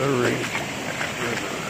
the River.